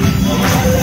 Oh, my God.